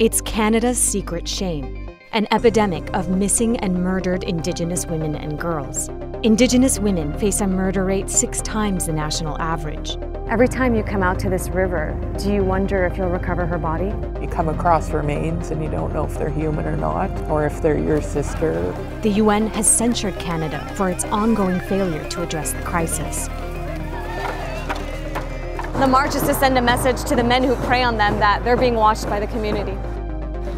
It's Canada's secret shame, an epidemic of missing and murdered Indigenous women and girls. Indigenous women face a murder rate six times the national average. Every time you come out to this river, do you wonder if you'll recover her body? You come across remains and you don't know if they're human or not, or if they're your sister. The UN has censured Canada for its ongoing failure to address the crisis. The march is to send a message to the men who prey on them that they're being watched by the community.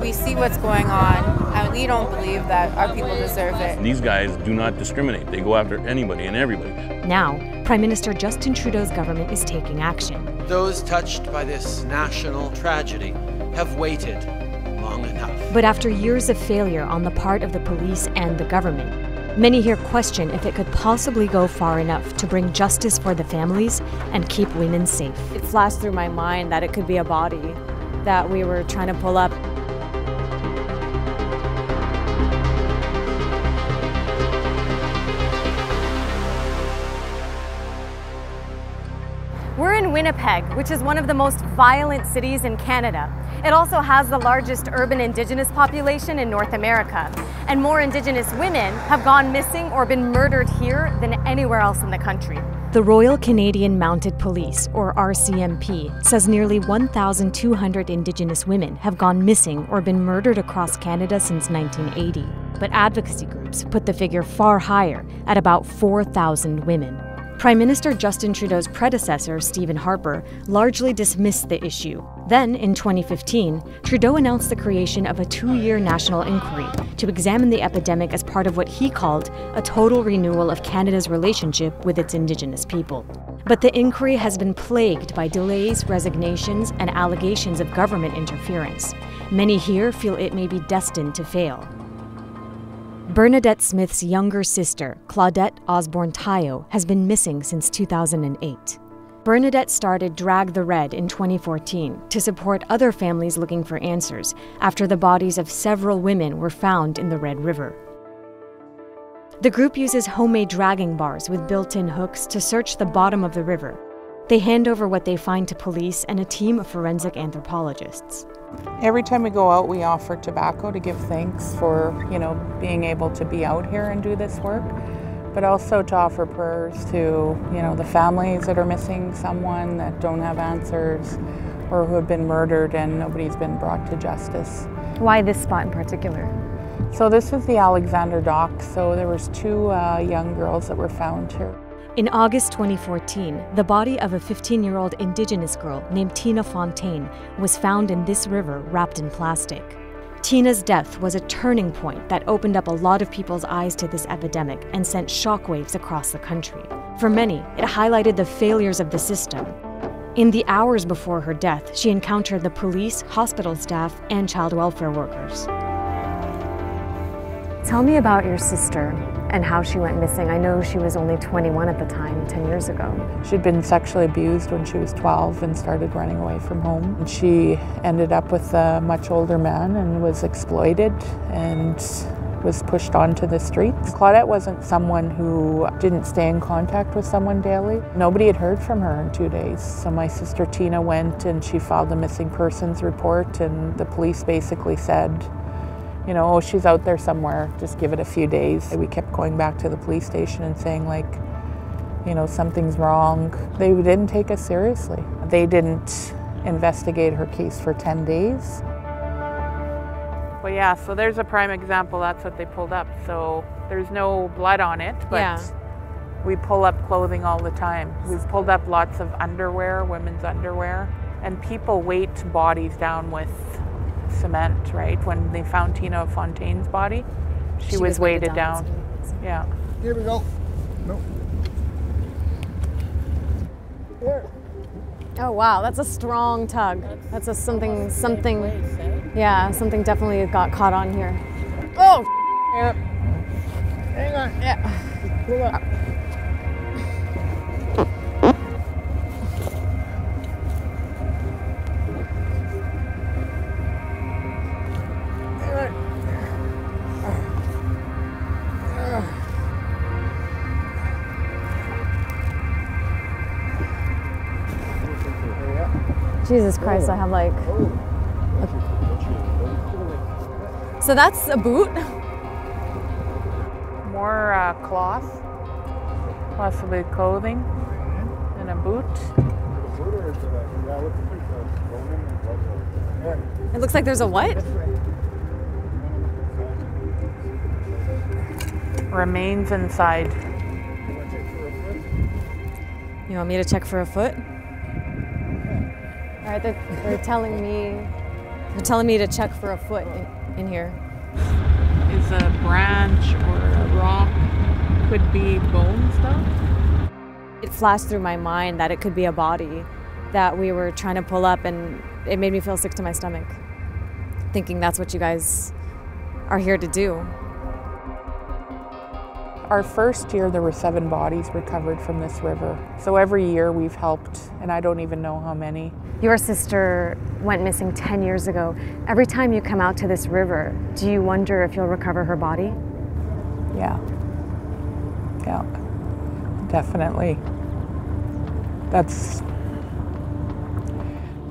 We see what's going on, and we don't believe that our people deserve it. These guys do not discriminate. They go after anybody and everybody. Now, Prime Minister Justin Trudeau's government is taking action. Those touched by this national tragedy have waited long enough. But after years of failure on the part of the police and the government, Many here question if it could possibly go far enough to bring justice for the families and keep women safe. It flashed through my mind that it could be a body that we were trying to pull up. We're in Winnipeg, which is one of the most violent cities in Canada. It also has the largest urban Indigenous population in North America. And more Indigenous women have gone missing or been murdered here than anywhere else in the country. The Royal Canadian Mounted Police, or RCMP, says nearly 1,200 Indigenous women have gone missing or been murdered across Canada since 1980. But advocacy groups put the figure far higher, at about 4,000 women. Prime Minister Justin Trudeau's predecessor, Stephen Harper, largely dismissed the issue. Then, in 2015, Trudeau announced the creation of a two year national inquiry to examine the epidemic as part of what he called a total renewal of Canada's relationship with its Indigenous people. But the inquiry has been plagued by delays, resignations, and allegations of government interference. Many here feel it may be destined to fail. Bernadette Smith's younger sister, Claudette Osborne Tayo, has been missing since 2008. Bernadette started Drag the Red in 2014 to support other families looking for answers after the bodies of several women were found in the Red River. The group uses homemade dragging bars with built in hooks to search the bottom of the river. They hand over what they find to police and a team of forensic anthropologists. Every time we go out, we offer tobacco to give thanks for, you know, being able to be out here and do this work, but also to offer prayers to, you know, the families that are missing someone that don't have answers or who have been murdered and nobody's been brought to justice. Why this spot in particular? So this is the Alexander Dock. So there was two uh, young girls that were found here. In August 2014, the body of a 15 year old Indigenous girl named Tina Fontaine was found in this river wrapped in plastic. Tina's death was a turning point that opened up a lot of people's eyes to this epidemic and sent shockwaves across the country. For many, it highlighted the failures of the system. In the hours before her death, she encountered the police, hospital staff, and child welfare workers. Tell me about your sister and how she went missing. I know she was only 21 at the time, 10 years ago. She'd been sexually abused when she was 12 and started running away from home. And she ended up with a much older man and was exploited and was pushed onto the streets. Claudette wasn't someone who didn't stay in contact with someone daily. Nobody had heard from her in two days. So my sister Tina went and she filed a missing persons report and the police basically said, you know, oh, she's out there somewhere, just give it a few days. We kept going back to the police station and saying, like, you know, something's wrong. They didn't take us seriously. They didn't investigate her case for 10 days. Well, yeah, so there's a prime example. That's what they pulled up. So there's no blood on it, but Yeah. we pull up clothing all the time. We've pulled up lots of underwear, women's underwear, and people weight bodies down with cement, right? When they found Tina Fontaine's body, she, was, weighted down. Yeah. Here we go. No. Here. Oh wow, that's a strong tug. That's a something, something, yeah, something definitely got caught on here. Oh, Yep. Hang on. yeah. Jesus Christ, I have like, So that's a boot. More uh, cloth, possibly clothing, and a boot. It looks like there's a what? Remains inside. You want me to check for a foot? Right, they're, they're telling me they're telling me to check for a foot in, in here. Is a branch or a rock. Could be bone stuff. It flashed through my mind that it could be a body that we were trying to pull up, and it made me feel sick to my stomach, thinking that's what you guys are here to do. Our first year, there were seven bodies recovered from this river. So every year we've helped, and I don't even know how many. Your sister went missing 10 years ago. Every time you come out to this river, do you wonder if you'll recover her body? Yeah. Yeah. Definitely. That's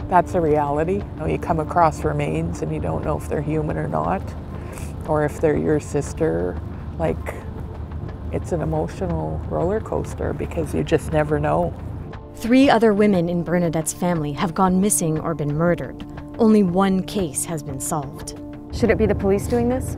that's a reality. You, know, you come across remains and you don't know if they're human or not, or if they're your sister. Like, it's an emotional roller coaster because you just never know. Three other women in Bernadette's family have gone missing or been murdered. Only one case has been solved. Should it be the police doing this?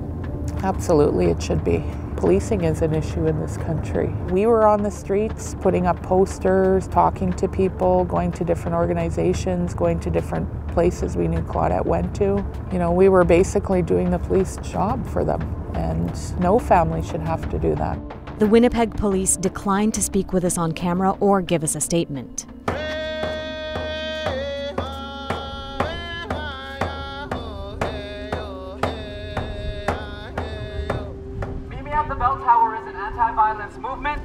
Absolutely, it should be. Policing is an issue in this country. We were on the streets putting up posters, talking to people, going to different organizations, going to different places we knew Claudette went to. You know, we were basically doing the police job for them, and no family should have to do that. The Winnipeg police declined to speak with us on camera or give us a statement. Meet Me at the Bell Tower is an anti-violence movement,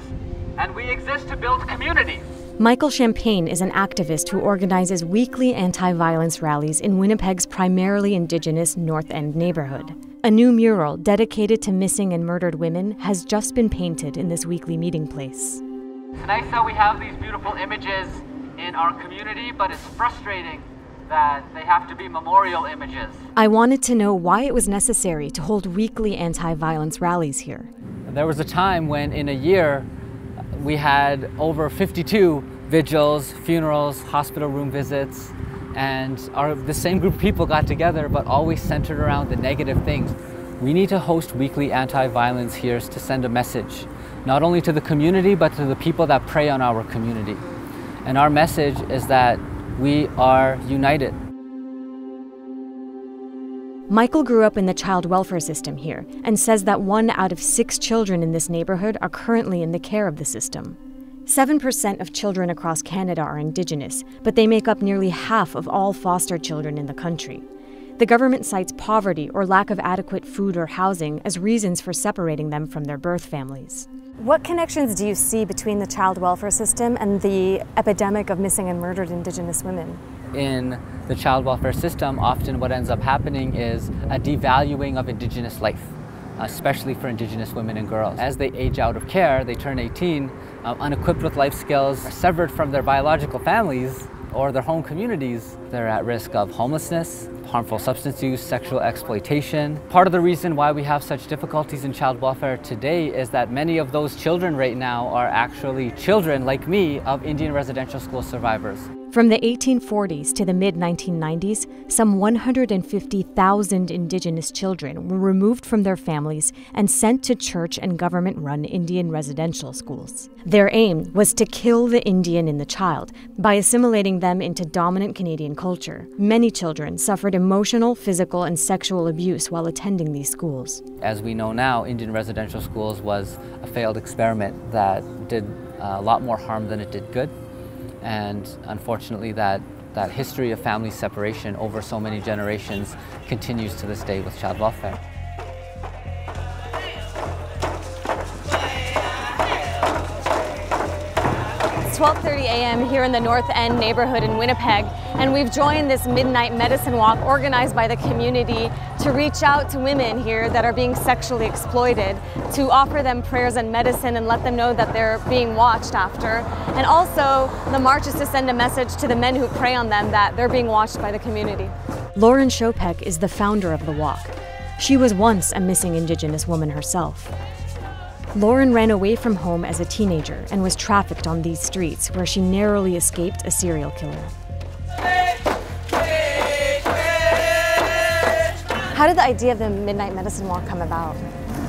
and we exist to build community. Michael Champagne is an activist who organizes weekly anti violence rallies in Winnipeg's primarily Indigenous North End neighborhood. A new mural dedicated to missing and murdered women has just been painted in this weekly meeting place. It's nice that we have these beautiful images in our community, but it's frustrating that they have to be memorial images. I wanted to know why it was necessary to hold weekly anti violence rallies here. There was a time when, in a year, we had over 52 vigils, funerals, hospital room visits, and our, the same group of people got together, but always centered around the negative things. We need to host weekly anti-violence hears to send a message, not only to the community, but to the people that prey on our community. And our message is that we are united. Michael grew up in the child welfare system here and says that one out of six children in this neighborhood are currently in the care of the system. 7% of children across Canada are Indigenous, but they make up nearly half of all foster children in the country. The government cites poverty or lack of adequate food or housing as reasons for separating them from their birth families. What connections do you see between the child welfare system and the epidemic of missing and murdered Indigenous women? In the child welfare system, often what ends up happening is a devaluing of Indigenous life, especially for Indigenous women and girls. As they age out of care, they turn 18, uh, unequipped with life skills, severed from their biological families or their home communities. They're at risk of homelessness, harmful substance use, sexual exploitation. Part of the reason why we have such difficulties in child welfare today is that many of those children right now are actually children like me of Indian residential school survivors. From the 1840s to the mid 1990s, some 150,000 Indigenous children were removed from their families and sent to church and government run Indian residential schools. Their aim was to kill the Indian in the child by assimilating them into dominant Canadian culture. Many children suffered emotional, physical, and sexual abuse while attending these schools. As we know now, Indian residential schools was a failed experiment that did uh, a lot more harm than it did good and unfortunately that that history of family separation over so many generations continues to this day with child welfare. 12:30 a.m. here in the North End neighborhood in Winnipeg, and we've joined this midnight medicine walk organized by the community to reach out to women here that are being sexually exploited, to offer them prayers and medicine and let them know that they're being watched after. And also, the march is to send a message to the men who prey on them that they're being watched by the community. Lauren Chopek is the founder of the walk. She was once a missing Indigenous woman herself. Lauren ran away from home as a teenager and was trafficked on these streets where she narrowly escaped a serial killer. How did the idea of the Midnight Medicine Walk come about?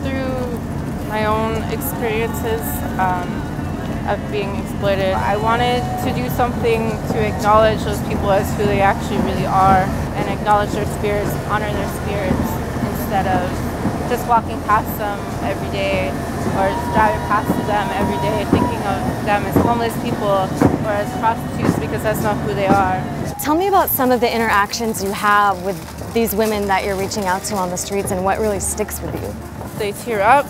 Through my own experiences um, of being exploited, I wanted to do something to acknowledge those people as who they actually really are and acknowledge their spirits, honor their spirits instead of just walking past them every day or just driving past them every day thinking of them as homeless people or as prostitutes because that's not who they are. Tell me about some of the interactions you have with these women that you're reaching out to on the streets and what really sticks with you. They tear up,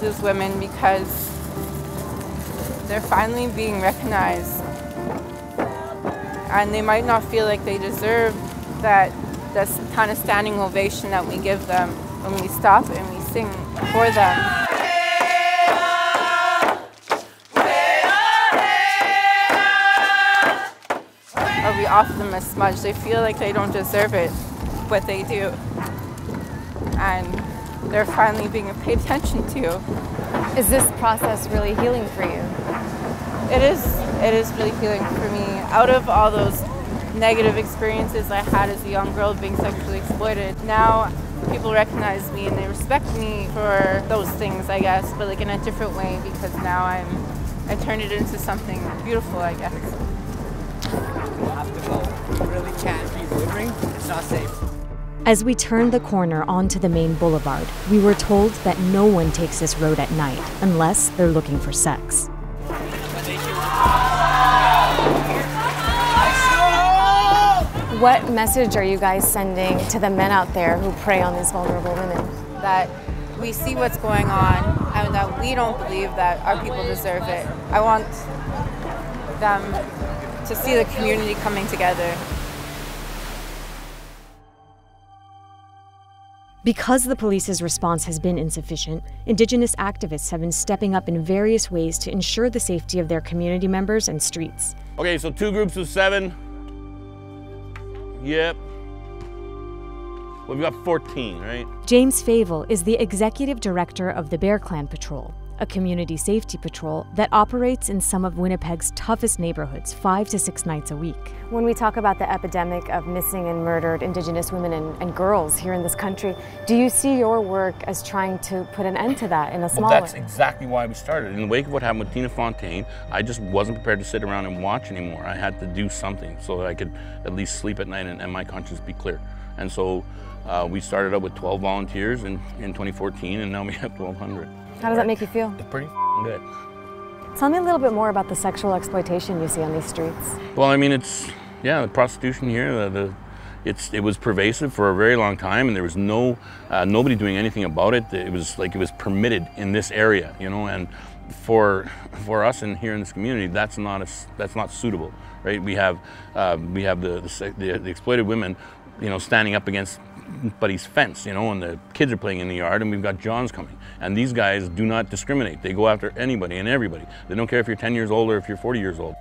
these women, because they're finally being recognized. And they might not feel like they deserve that this kind of standing ovation that we give them when we stop and we sing for them. Or we offer them a smudge. They feel like they don't deserve it, but they do. And they're finally being paid attention to. Is this process really healing for you? It is. It is really healing for me. Out of all those negative experiences I had as a young girl being sexually exploited, now people recognize me and they respect me for those things, I guess, but like in a different way because now I'm I turned it into something beautiful, I guess. You have to go. You really can't keep littering. It's not safe. As we turned the corner onto the main boulevard, we were told that no one takes this road at night unless they're looking for sex. What message are you guys sending to the men out there who prey on these vulnerable women? That we see what's going on and that we don't believe that our people deserve it. I want them to see the community coming together. Because the police's response has been insufficient, Indigenous activists have been stepping up in various ways to ensure the safety of their community members and streets. Okay, so two groups of seven. Yep. We've got 14, right? James Favel is the executive director of the Bear Clan Patrol, a community safety patrol that operates in some of Winnipeg's toughest neighborhoods five to six nights a week. When we talk about the epidemic of missing and murdered Indigenous women and, and girls here in this country, do you see your work as trying to put an end to that in a small Well, that's way? exactly why we started. In the wake of what happened with Tina Fontaine, I just wasn't prepared to sit around and watch anymore. I had to do something so that I could at least sleep at night and, and my conscience be clear. And so uh, we started out with 12 volunteers in, in 2014, and now we have 1,200. How does that make you feel? Pretty good. Tell me a little bit more about the sexual exploitation you see on these streets. Well, I mean, it's yeah, the prostitution here. The, the it's it was pervasive for a very long time, and there was no uh, nobody doing anything about it. It was like it was permitted in this area, you know, and for for us and here in this community, that's not a, that's not suitable, right? We have uh, we have the the, the the exploited women, you know, standing up against buddy's fence, you know, and the kids are playing in the yard, and we've got Johns coming. And these guys do not discriminate. They go after anybody and everybody. They don't care if you're 10 years old or if you're 40 years old.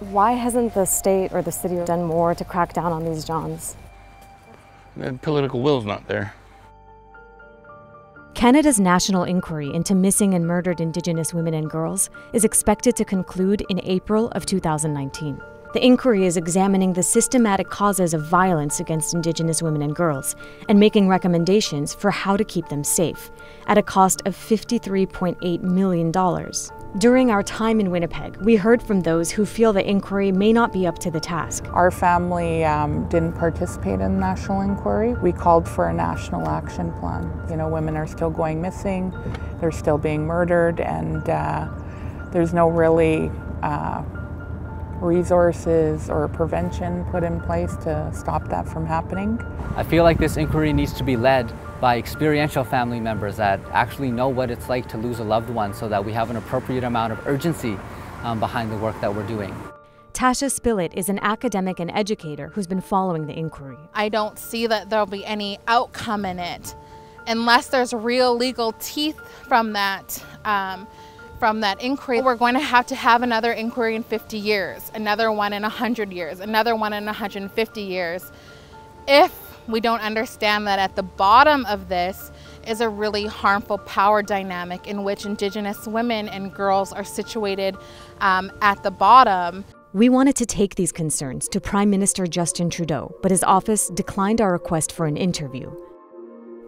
Why hasn't the state or the city done more to crack down on these Johns? The political will's not there. Canada's national inquiry into missing and murdered Indigenous women and girls is expected to conclude in April of 2019. The inquiry is examining the systematic causes of violence against Indigenous women and girls and making recommendations for how to keep them safe at a cost of $53.8 million. During our time in Winnipeg, we heard from those who feel the inquiry may not be up to the task. Our family um, didn't participate in the national inquiry. We called for a national action plan. You know, women are still going missing, they're still being murdered, and uh, there's no really uh, resources or prevention put in place to stop that from happening. I feel like this inquiry needs to be led by experiential family members that actually know what it's like to lose a loved one so that we have an appropriate amount of urgency um, behind the work that we're doing. Tasha Spillett is an academic and educator who's been following the inquiry. I don't see that there'll be any outcome in it unless there's real legal teeth from that. Um, from that inquiry, we're going to have to have another inquiry in 50 years, another one in 100 years, another one in 150 years. If we don't understand that at the bottom of this is a really harmful power dynamic in which Indigenous women and girls are situated um, at the bottom. We wanted to take these concerns to Prime Minister Justin Trudeau, but his office declined our request for an interview.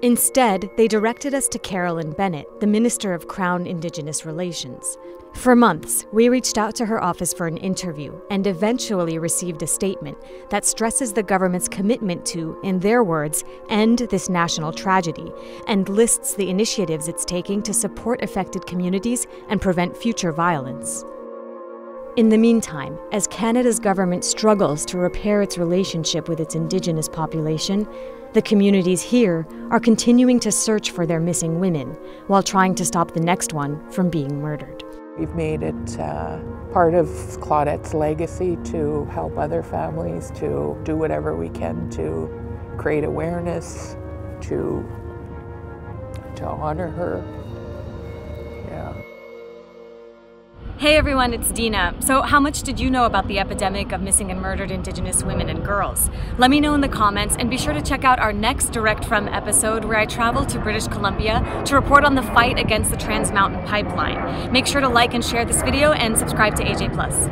Instead, they directed us to Carolyn Bennett, the Minister of Crown Indigenous Relations. For months, we reached out to her office for an interview and eventually received a statement that stresses the government's commitment to, in their words, end this national tragedy and lists the initiatives it's taking to support affected communities and prevent future violence. In the meantime, as Canada's government struggles to repair its relationship with its Indigenous population, the communities here are continuing to search for their missing women while trying to stop the next one from being murdered. We've made it uh, part of Claudette's legacy to help other families, to do whatever we can to create awareness, to, to honor her. Yeah. Hey everyone, it's Dena. So, how much did you know about the epidemic of missing and murdered Indigenous women and girls? Let me know in the comments and be sure to check out our next Direct From episode where I travel to British Columbia to report on the fight against the Trans Mountain Pipeline. Make sure to like and share this video and subscribe to AJ Plus.